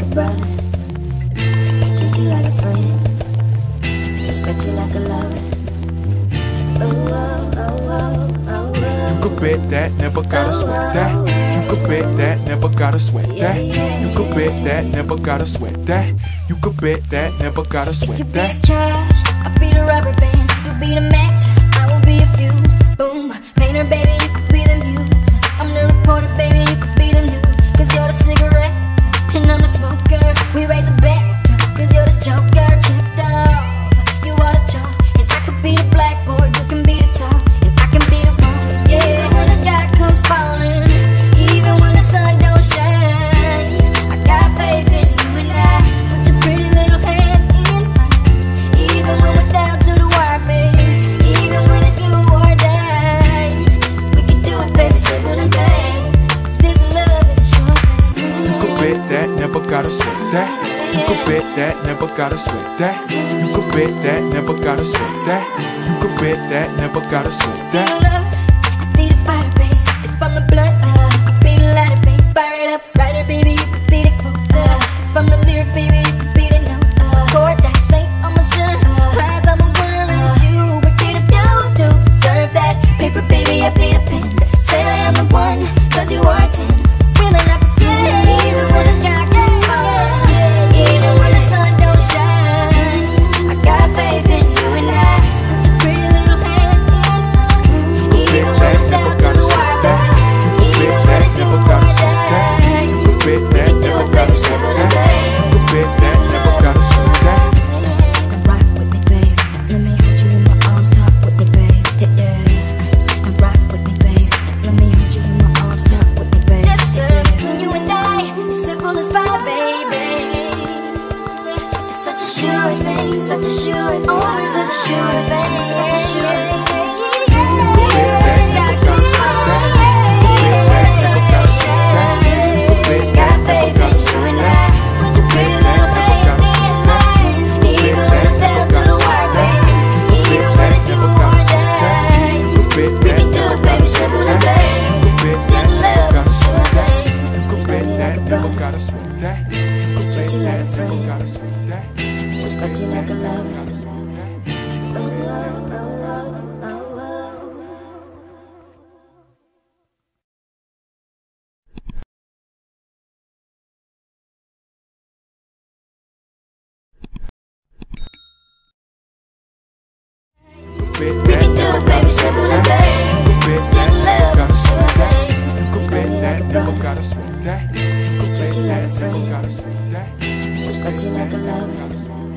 like a brother. Treat you like a friend. Respect you like a lover. Oh, oh, oh, oh, oh, oh. You could bet that, never gotta sweat that. You could bet that, never gotta sweat eh? that. Eh? You could bet that, never gotta sweat that. You could bet that, never gotta If you sweat that. the cash, I'll be the rubber band. You be the match, never gotta sweat that. You could bet that, never gotta sweat that. You could bet that, never gotta sweat that. You could bet that, never gotta sweat that. love, be the fighter, babe. If I'm the blunt, uh, I be the lighter, babe. Fire it up, writer, baby, you could be the quote. If I'm the lyric, baby, you could be the note. Chord that ain't I'm a sinner. I'm a winner, and you. What did to deserve that? Paper, baby, I be the pen. As pie, baby. It's such a sure thing, such a sure thing, always gotta sweat that. You could bet Treat you like a friend. gotta sweat that. Respect bet you like a lover. gotta sweat that. Oh, oh, oh, oh, oh, oh. Sweat that. You like a never